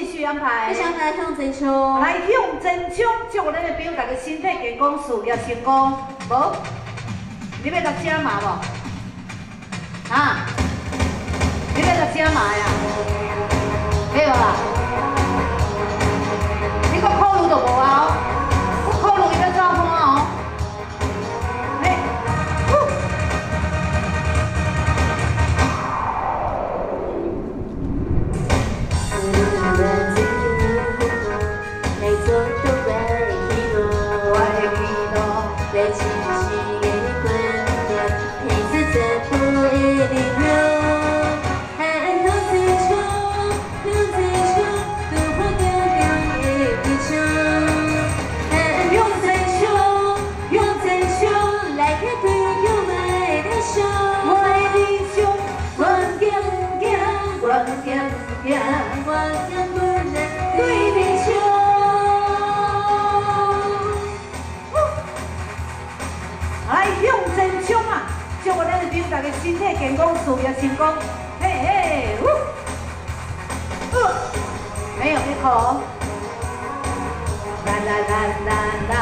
继续安排。来向前冲。来向前冲，祝咱的表大家身体健康，事业成功。无？你要甲加码无？啊？你要甲加码呀？来向前冲啊！祝我咱的兵大家身体健康，事业成功。嘿嘿，呜，呃，没有一口。啦啦啦啦啦，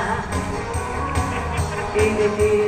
滴滴滴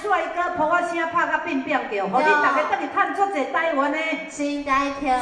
帅哥，抱我声拍甲变变叫，互恁大家等于赚足侪台湾的新台票，